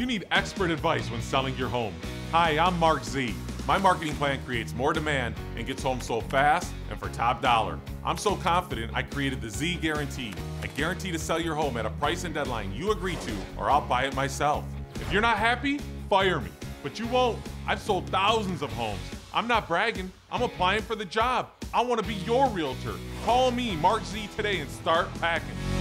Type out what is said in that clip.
You need expert advice when selling your home. Hi, I'm Mark Z. My marketing plan creates more demand and gets homes sold fast and for top dollar. I'm so confident I created the Z Guarantee. a guarantee to sell your home at a price and deadline you agree to, or I'll buy it myself. If you're not happy, fire me. But you won't. I've sold thousands of homes. I'm not bragging. I'm applying for the job. I want to be your realtor. Call me, Mark Z, today and start packing.